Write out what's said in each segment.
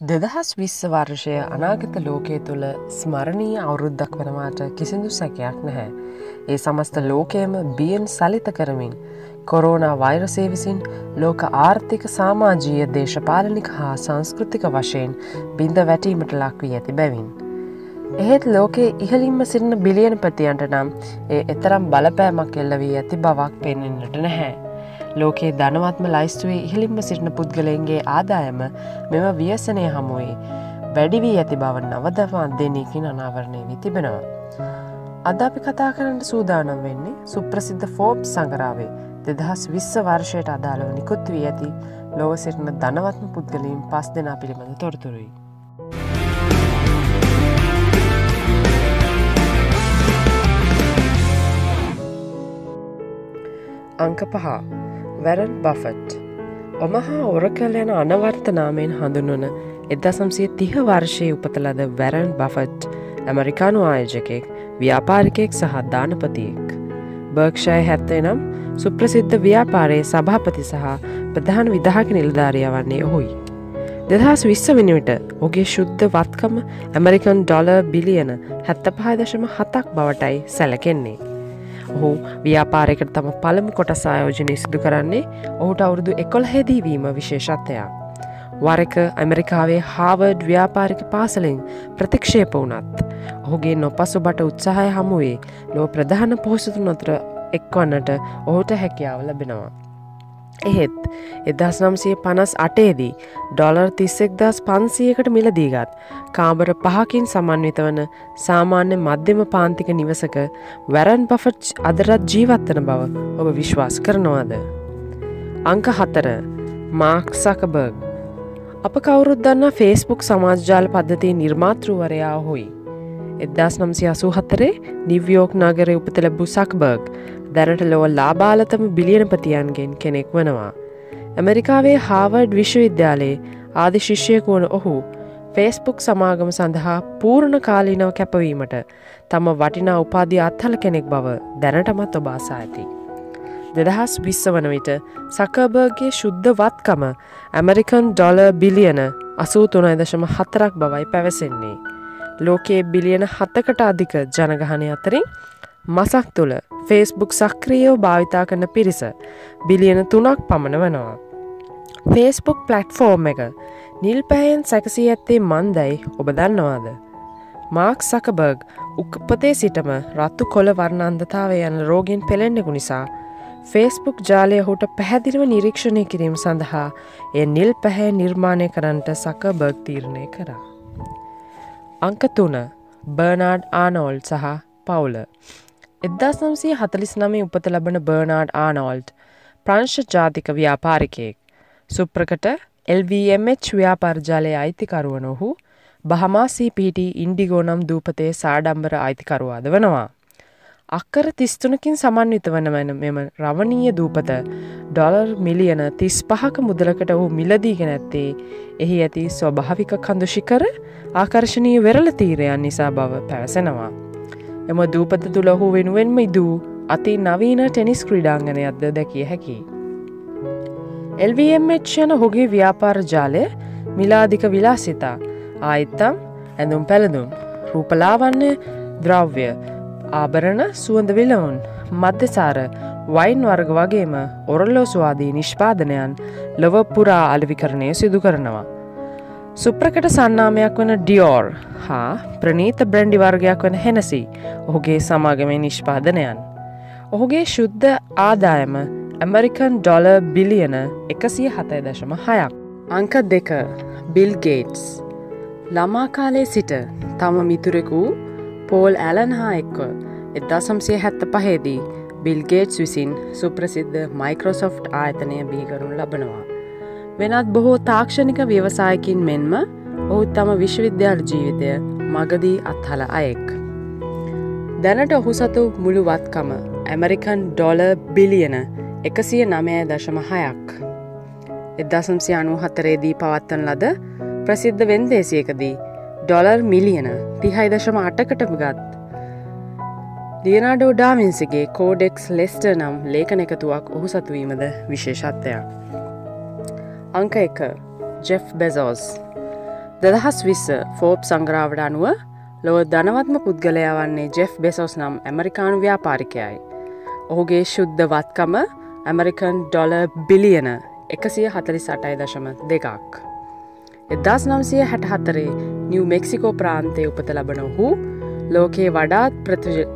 දෙදහස් විස්ස වර්ෂය අනාගත ලෝකයේ තුළ ස්මරණීය අවුරුද්දක් වනවාට කිසිදු සැකයක් නැහැ. ඒ සමස්ත ලෝකයම බියෙන් සලිත කරමින්. කොරෝනා වෛරසය විසින් ලෝක ආර්ථික සාමාජීය දේශපාලනික හා සංස්කෘතික වශයෙන් බිඳ වැටීමට ලක්වී ඇති බැවින්. එහෙත් ලෝකයේ ඉහලින්ම සිරන බිලියන ප්‍රතියන්ට නම් ඒ එතරම් බලපෑමක් එල්ල වී ඇති බවක් පෙන්න්නට නැහැ. ලෝකයේ ධනවත්ම ලයිස්තුවේ ඉහලින්ම සිටින පුද්ගලයන්ගේ ආදායම මෙම ව්‍යසනය හමුවේ වැඩි වී ඇති බව නවදවා දෙනයකින් අනාවරණය වී තිබෙනවා. අද අපි කතා කරන්න සූදානම් වෙන්නේ සුප්‍රසිද්ධ ෆෝබ් සංගරාවේ දෙදහස් විස්ස වර්ෂයට අදාළව නිකුත් වී ඇති ලොව සිටින ධනවත්ම පුද්ගලීන් පස් දෙනා පිළිබඳ තොරතුරුයි. අංක පහා වැරන් බෆට් ඔමහා ඔරකල් යන අනවර්තනාමයෙන් හඳුන්වන එදසම්සිය තිහ වර්ෂය උපතලද වැරන් බෆට් ඇමරිකානු ආයෝජකෙක් ව්‍යාපාරිකයෙක් සහ දානපතියෙක්. බර්ක්ෂය හැත්තේ නම් සුප්‍රසිද්ධ ව්‍යාපාරයේ සභාපති සහ ප්‍රධාන විදාහක නිලධාරය වන්නේ ඔහුයි. දෙදහස් විස්ස වෙනුවට ඔගේ ශුද්ධ වත්කම ඇමරිකන් ඩොල බිලියන හැත්ත පහදශම හතක් බවටයි සැලකෙන්නේ. ඔහු ව්‍යාපාරයකට තම පළමු කොටස් ආයෝජනය සිදු කරන්නේ ඔහුට අවුරුදු එකොල් හැදීවීම විශේෂත්වයා. වරක ඇමරිකාවේ හාවර්ඩ් ව්‍යාපාරික පාසලින් ප්‍රතික්ෂේප වනත්. ඔහුගේ නොපසු බට උත්සාහය හමුවේ ලෝ ප්‍රධාන පොහොසතු නොතර එක්වන්නට ඔහුට හැකියාව ලබෙනවා. එහෙත් එදස් නම්සය පනස් අටේදී ඩොලර් තිස්සෙක් දස් පන්සියකට මිලදීගත් කාමර පහකින් සමන්විත වන සාමාන්‍ය මධ්‍යම පාන්තික නිවසක වැරන් පෆට් අදරත් ජීවත්වන බව ඔබ විශ්වාස් කරනවාද. අංක හතර මාක් සකබර්ග් අප කවුරුත් දන්න ෆේස්බුක් සමාජ්ජාල පද්ධතිය නිර්මාතෘවරයා හොයි. එදදාස් නම්සි අසූ හතරේ නිව්යෝක් නගර උපත ලැබූ සක්බර්ග් දැනට ලොව ලාබාලතම බිලියනපතියන්ගෙන් කෙනෙක් වනවා. ඇමරිකාවේ හාවර්ඩ් විශ්වවිද්‍යාලයේ ආදි ශිෂ්‍යයකු වන ඔහු ෆේස්බුක් සමාගම සඳහා පූර්ණ කාලීනව කැපවීමට තම වටිනා උපාධි අත්හල කෙනෙක් බව දැනටමත් ඔබාසා ඇති. දෙදහස් විස්ස වන විට සකබර්ගේ ශුද්ධ වත්කම ඇමරිකන් ඩොල බිලියන අසූ තුනයි දශම හතරක් බවයි පැවසෙන්නේ. ලෝකයේ බිලියන හත්තකට අධික ජනගහනය අතරින් මසක් තුළ ෆේස්බුක් සක්‍රියෝ භාවිතා කරන පිරිස බිලියන තුනක් පමණ වනවා. ෆේස්බුක් පලට්ෆෝර්ම් එක නිල් පැහෙන් සැකසී ඇත්තේ මන්දැයි ඔබ දන්නවාද. මාක් සකබර්ග් උක්පතේ සිටම රත්තු කොළ වර්ණන්ධතාව යන රෝගෙන් පෙළෙන්නෙකු නිසා ෆේස්බුක් ජාලය හුට පැහැදිලිව නිරීක්ෂණය කිරීම සඳහා එය නිල් පැහැ නිර්මාණය කරන්නට සකබර්ග් තීරණය කරා. අංක තුන බර්නාඩ් ආනෝල් සහ පවුල එදදාස් නම්සී හතලිස් නමේ උපත ලබන බර්නාඩ් ආනෝල්ට් ප්‍රංශ ජාතික ව්‍යාපාරිකයෙක්. සුප්‍රකට LVMH ව්‍යාපර්ජාලය අයිතිකරුවන ඔහු බහමාසීපීට ඉන්ඩිගෝ නම් දූපතේ සාඩම්බර අයිතිකරුවාද වනවා. අක්කර තිස්තුනකින් සමන්විත වන වන මෙම රවණීය දූපත ඩොලර් මිලියන තිස් පහක මුදලකට ඔහු මිලදීගෙන ඇත්තේ එහි ඇති ස්වභාවික කඳුෂිකර ආකර්ශණීය වෙරල තීරයන් නිසා බව පැවසෙනවා. එම දූපත තුළ ඔහු වෙනුවෙන්ම ඉදූ අති නවීන ටෙනිස් ක්‍රඩාංගනයක්ද දැකිය හැකි. එල්වMH යන හොගේ ව්‍යාපාර ජාලය මිලාධික විලාසිතා ආයිත්තම් ඇඳුම් පැළඳුම් රූපලාවන්න ද්‍රව්‍ය ආභරණ සුවඳ විලවුන් මධ්‍යසාර වයින් වර්ග වගේම ඔරල්ලෝස්වාදී නිෂ්පාදනයන් ලොව පුරා අලවිකරණය සිදු කරනවා. සුප්‍රකට සන්නාමයක් වන ඩියෝර් හා ප්‍රනීත බ්‍රැන්ඩි වර්ගයක් වන හෙනසි ඔහුගේ සමාගමේ නිෂ්පාදනයන්. ඔහුගේ ශුද්ධ ආදායම ඇමරිකන් ඩොල බිලියන එකසිය හතයි දශම හයක්. අංක දෙක බිල් ගේට්ස් ළමාකාලේ සිට තම මිතුරෙකු පෝල් ඇලන් හා එක්ව එදදා සම්සිය හැත්ත පහේදී බිල්ගේට්ස් විසින් සුප්‍රසිද්ධ මයිකරොසොෆ්ට් ආයතනය බිහිකරුන් ලබනවා. වෙනත් බොහෝ තාක්ෂණික ව්‍යවසායකින් මෙන්ම ඔහුත් තම විශ්වවිද්‍යාල ජීවිතය මගදී අත්හල අයෙක්. දැනට ඔහු සතු මුළු වත්කම ඇමරිකන් ඩොල බිලියන එකසිය නමය දශම හයක්. එදසම්සි අනු හතරේදී පවත්තන ලද ප්‍රසිද්ධ වෙන්දේසියකදී ඩොලර් මිලියන තිහයි දශම අටකටම ගත්. ලියනාඩෝ ඩාමින්සිගේ කෝඩෙක්ස් ලෙස්ට නම් ලේඛන එකතුවක් ඔහු සතුවීමද විශේෂත්වයක්. අංක එක ජෙෆ් බෙසෝස් දෙදහස් විස්ස ෆෝබ් සංග්‍රාවට අනුව ලොව ධනවත්ම පුද්ගලයා වන්නේ ජෙෆ් බෙසෝස් නම් ඇමරිකානු ව්‍යාපාරිකයයි. ඔහුගේ ශුද්ධ වත්කම ඇමරිකන් ඩොල බිලියන එකසිය හතලි සටයි දශම දෙකක්. එදදාස් නම්සිය හැටහත්තරේ නිව් මෙක්සිකෝ ප්‍රාන්තය උපත ලබන ඔහු ලෝකයේ වඩාත්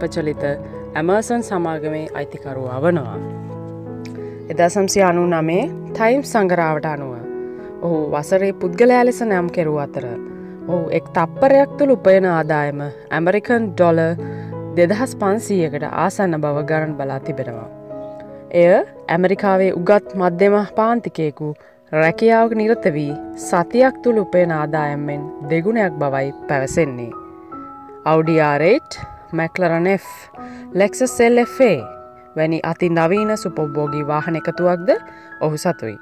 ප්‍රචලිත ඇමර්සන් සමාගමේ අයිතිකරුවා වනවා. එදා සම්සිය අනු නමේ ටයිම් සංගරාවට අනුව ඔහු වසරේ පුද්ගලයා ලෙස නම් කෙරුව අතර ඔහු එක් තප්පරයක් තුළ උපයන ආදායම ඇමරිකන් ඩොල දෙදහස් පන්සීයකට ආසන්න බව ගණන් බලා තිබෙනවා. එය ඇමරිකාවේ උගත් මධ්‍යම පාන්තිකයෙකු රැකියාවක නිරත වී සතියක් තුළ උපයන ආදායම්මෙන් දෙගුණයක් බවයි පැවසෙන්නේ. අවඩිආරේට් මැක්ලරනෙෆ් ලෙක්සසෙල්ලෆේ වැනි අති නවීන සුපොබ්බෝගී වාහන එකතුවක්ද ඔහු සතුයි.